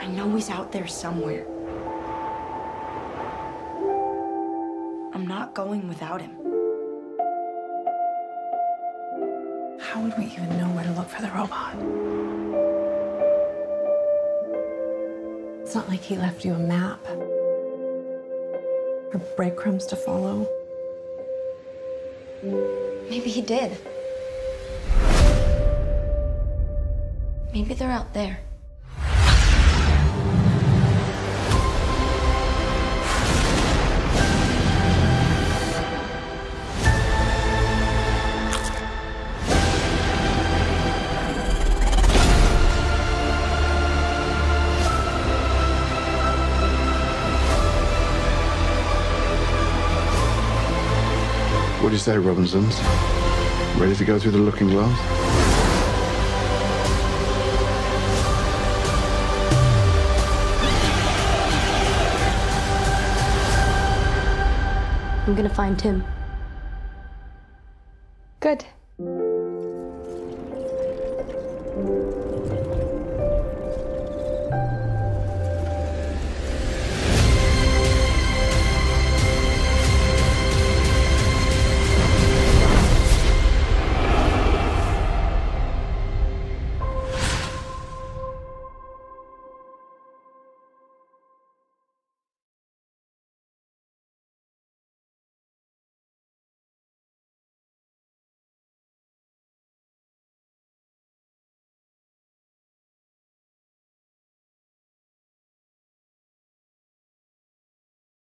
I know he's out there somewhere. I'm not going without him. How would we even know where to look for the robot? It's not like he left you a map or breadcrumbs to follow. Maybe he did. Maybe they're out there. What do you say, Robinsons? Ready to go through the looking glass? I'm gonna find Tim. Good.